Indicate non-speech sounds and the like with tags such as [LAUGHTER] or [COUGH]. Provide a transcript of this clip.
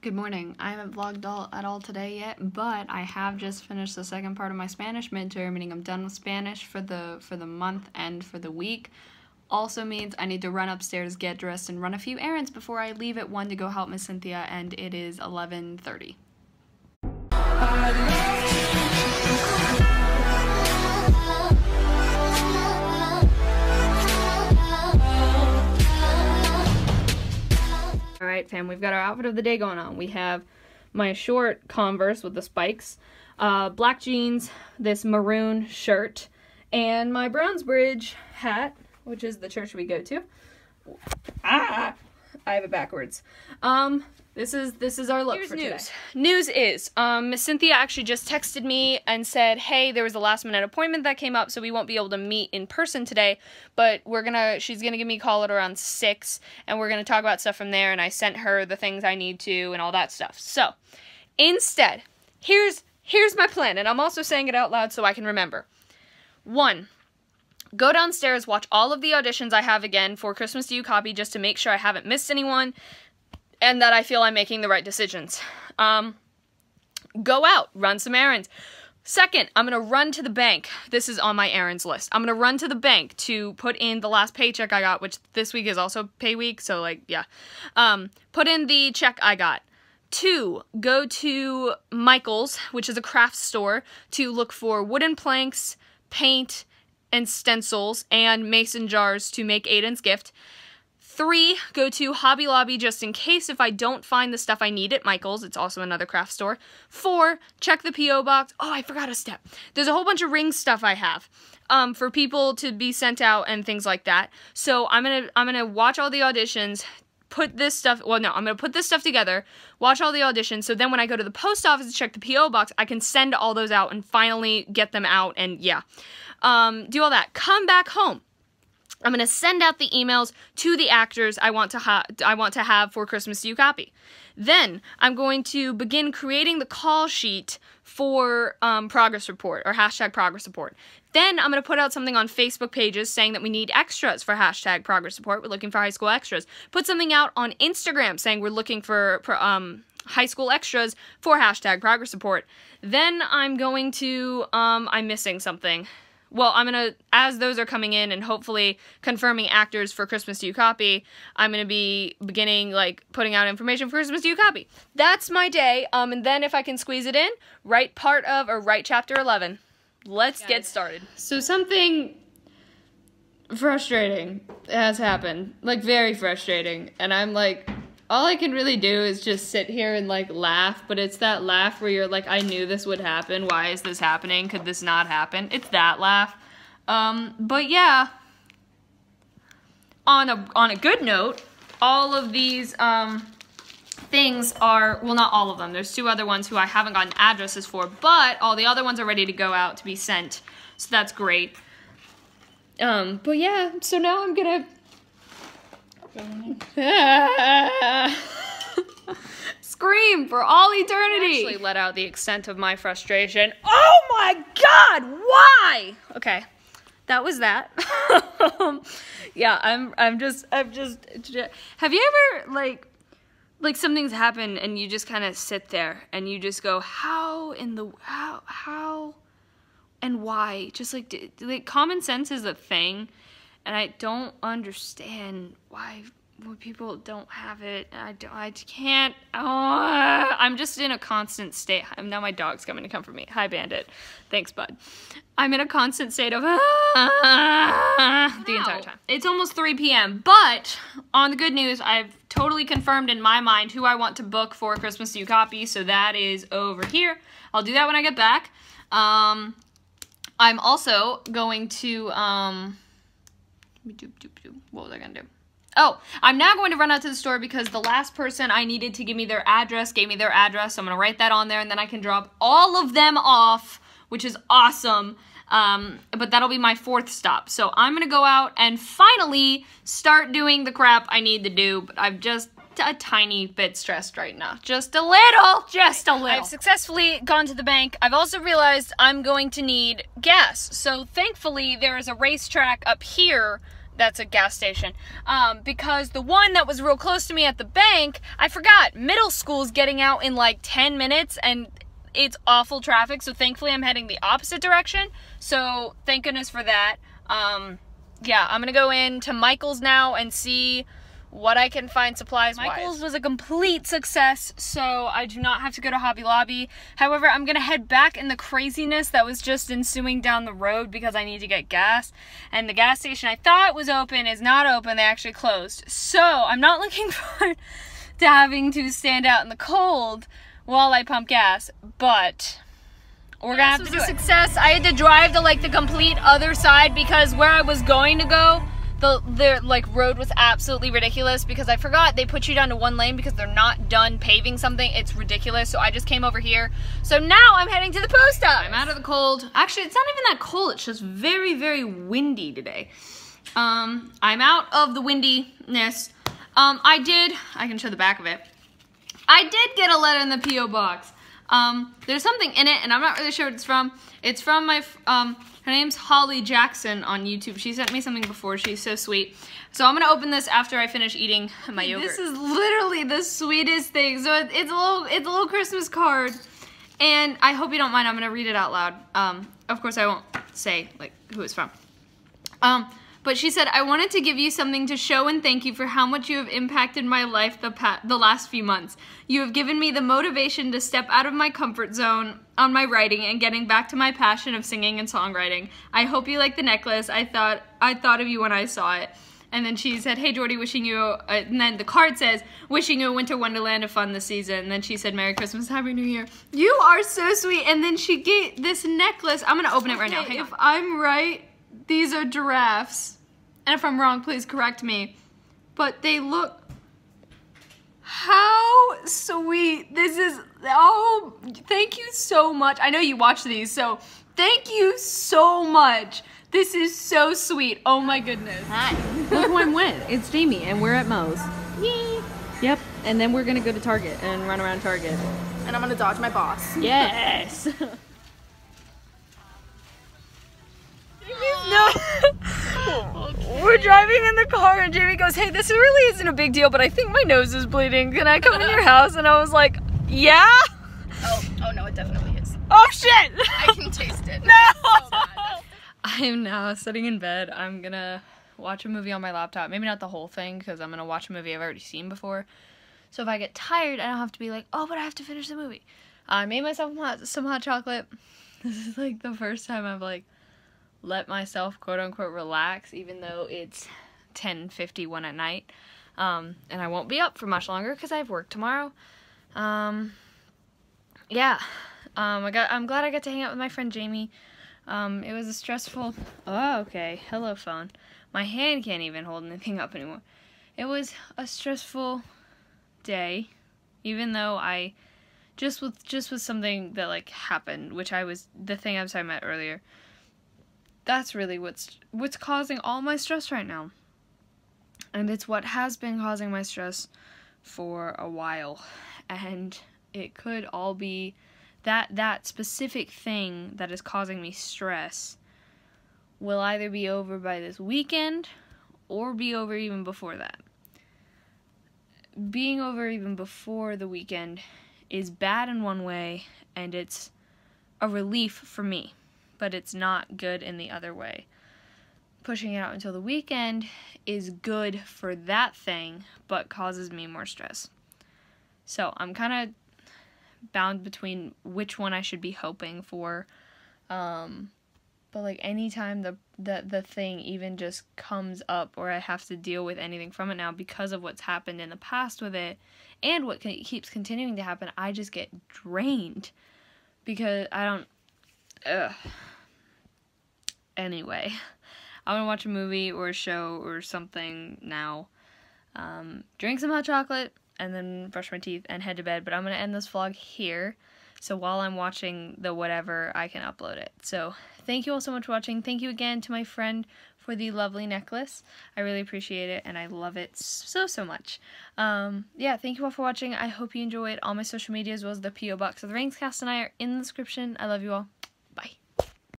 Good morning. I haven't vlogged all, at all today yet, but I have just finished the second part of my Spanish midterm, meaning I'm done with Spanish for the for the month and for the week. Also means I need to run upstairs, get dressed, and run a few errands before I leave at 1 to go help Miss Cynthia, and it is 11.30. right, fam, we've got our outfit of the day going on. We have my short Converse with the spikes, uh, black jeans, this maroon shirt, and my Browns Bridge hat, which is the church we go to. Ah, I have it backwards. Um, this is this is our look Here's for news. today. News is, um, Miss Cynthia actually just texted me and said, "Hey, there was a last minute appointment that came up, so we won't be able to meet in person today. But we're gonna, she's gonna give me a call at around six, and we're gonna talk about stuff from there. And I sent her the things I need to and all that stuff. So, instead, here's here's my plan, and I'm also saying it out loud so I can remember. One, go downstairs, watch all of the auditions I have again for Christmas Do You Copy just to make sure I haven't missed anyone and that I feel I'm making the right decisions. Um, go out, run some errands. Second, I'm gonna run to the bank. This is on my errands list. I'm gonna run to the bank to put in the last paycheck I got, which this week is also pay week, so like, yeah. Um, put in the check I got. Two, go to Michael's, which is a craft store, to look for wooden planks, paint, and stencils, and mason jars to make Aiden's gift. Three, go to Hobby Lobby just in case if I don't find the stuff I need at Michael's. It's also another craft store. Four, check the P.O. box. Oh, I forgot a step. There's a whole bunch of ring stuff I have. Um, for people to be sent out and things like that. So I'm gonna I'm gonna watch all the auditions, put this stuff well no i'm going to put this stuff together watch all the auditions so then when i go to the post office to check the po box i can send all those out and finally get them out and yeah. Um, do all that. Come back home i'm going to send out the emails to the actors i want to ha- i want to have for christmas you copy then i'm going to begin creating the call sheet for um, progress report or hashtag progress report then I'm going to put out something on Facebook pages saying that we need extras for hashtag progress report. We're looking for high school extras. Put something out on Instagram saying we're looking for, for um, high school extras for hashtag progress report. Then I'm going to, um, I'm missing something. Well, I'm going to, as those are coming in and hopefully confirming actors for Christmas Do You Copy, I'm going to be beginning, like, putting out information for Christmas Do You Copy. That's my day. Um, and then if I can squeeze it in, write part of or write chapter 11. Let's get started. So something frustrating has happened, like very frustrating, and I'm like, all I can really do is just sit here and like laugh, but it's that laugh where you're like, I knew this would happen. Why is this happening? Could this not happen? It's that laugh. Um, but yeah. On a on a good note, all of these um things are well not all of them there's two other ones who i haven't gotten addresses for but all the other ones are ready to go out to be sent so that's great um but yeah so now i'm gonna [LAUGHS] scream for all eternity. Actually let out the extent of my frustration. Oh my god why? Okay that was that. [LAUGHS] Yeah i'm i'm just i'm just have you ever like like something's happened and you just kind of sit there and you just go how in the how how and why? Just like like common sense is a thing and i don't understand why why people don't have it. I don't i can't oh, i'm just in a constant state. Now my dog's coming to come for me. Hi bandit. Thanks bud. I'm in a constant state of ah, the entire time. It's almost 3 p.m but on the good news i've totally confirmed in my mind who i want to book for christmas you copy so that is over here. I'll do that when i get back. Um i'm also going to um what was i gonna do Oh, I'm now going to run out to the store because the last person I needed to give me their address gave me their address. So I'm going to write that on there and then I can drop all of them off, which is awesome. Um, but that'll be my fourth stop. So I'm going to go out and finally start doing the crap I need to do. But I've just a tiny bit stressed right now. Just a little, just a little. I've successfully gone to the bank. I've also realized I'm going to need gas. So thankfully there is a RaceTrac up here that's a gas station. Um, because the one that was real close to me at the bank, I forgot. Middle school's getting out in like 10 minutes and it's awful traffic. So thankfully I'm heading the opposite direction. So thank goodness for that. Um, yeah, I'm gonna go into Michael's now and see what I can find supplies Michael's was a complete success, so I do not have to go to Hobby Lobby. However, I'm gonna head back in the craziness that was just ensuing down the road because I need to get gas. And the gas station I thought was open is not open, they actually closed. So I'm not [LAUGHS] looking forward to having to stand out in the cold while I pump gas, but we're gonna have to do a success. I had to drive to like the complete other side because where I was going to go the the like road was absolutely ridiculous because I forgot they put you down to one lane because they're not done paving something. It's ridiculous. So I just came over here. So now I'm heading to the post office. I'm out of the cold. Actually, it's not even that cold. It's just very very windy today. Um, I'm out of the windiness. Um, I did. I can show the back of it. I did get a letter in the PO box. Um, there's something in it, and I'm not really sure what it's from. It's from my um her name's Holly Jackson on YouTube. She sent me something before. She's so sweet. So I'm gonna open this after I finish eating my yogurt. This is literally the sweetest thing. So it, it's a little, it's a little Christmas card, and I hope you don't mind. I'm gonna read it out loud. Um, of course I won't say like who it's from. Um, but she said, I wanted to give you something to show and thank you for how much you have impacted my life the, past, the last few months. You have given me the motivation to step out of my comfort zone on my writing and getting back to my passion of singing and songwriting. I hope you like the necklace. I thought I thought of you when I saw it. And then she said, "Hey Jordy, wishing you." Uh, and then the card says, "Wishing you a winter wonderland of fun this season." And then she said, "Merry Christmas, Happy New Year." You are so sweet. And then she gave this necklace. I'm gonna open it right now. if I'm right, these are giraffes. And if I'm wrong, please correct me. But they look, how sweet. This is, oh, thank you so much. I know you watch these, so thank you so much. This is so sweet. Oh my goodness. Hi. [LAUGHS] Look who I'm with. It's Jamie, and we're at Moe's. Yay. Yep. And then we're gonna go to Target and run around Target. And I'm gonna dodge my boss. Yes. [LAUGHS] no. [LAUGHS] We're driving in the car and Jamie goes, hey, this really isn't a big deal, but I think my nose is bleeding. Can I come in your [LAUGHS] house? And I was like, yeah? Oh, oh no, it definitely is. Oh shit! I can [LAUGHS] taste it. No! I am now sitting in bed. I'm gonna watch a movie on my laptop. Maybe not the whole thing, because I'm gonna watch a movie I've already seen before. So if I get tired, I don't have to be like, oh, but I have to finish the movie. I made myself some hot, some hot chocolate. This is like the first time I've like let myself quote unquote relax even though it's 10:51 at night. Um, and I won't be up for much longer because I have work tomorrow. Um, yeah, um, I got. I'm glad I got to hang out with my friend Jamie. Um, it was a stressful. Oh, okay. Hello, phone. My hand can't even hold anything up anymore. It was a stressful day, even though I just with just with something that like happened, which I was the thing I was talking about earlier that's really what's what's causing all my stress right now. And it's what has been causing my stress for a while. And it could all be that that specific thing that is causing me stress will either be over by this weekend or be over even before that. Being over even before the weekend is bad in one way and it's a relief for me but it's not good in the other way. Pushing it out until the weekend is good for that thing, but causes me more stress. So I'm kind of bound between which one I should be hoping for. Um, but like anytime the, the the thing even just comes up or I have to deal with anything from it now because of what's happened in the past with it and what keeps continuing to happen, I just get drained because I don't. Ugh anyway. [LAUGHS] I'm gonna watch a movie or a show or something now. Um, drink some hot chocolate and then brush my teeth and head to bed. But I'm gonna end this vlog here. So while I'm watching the whatever, I can upload it. So thank you all so much for watching. Thank you again to my friend for the lovely necklace. I really appreciate it and I love it so, so much. Um, yeah, thank you all for watching. I hope you enjoyed. All my social media as well as the P.O. Box of the Rings cast and I are in the description. I love you all.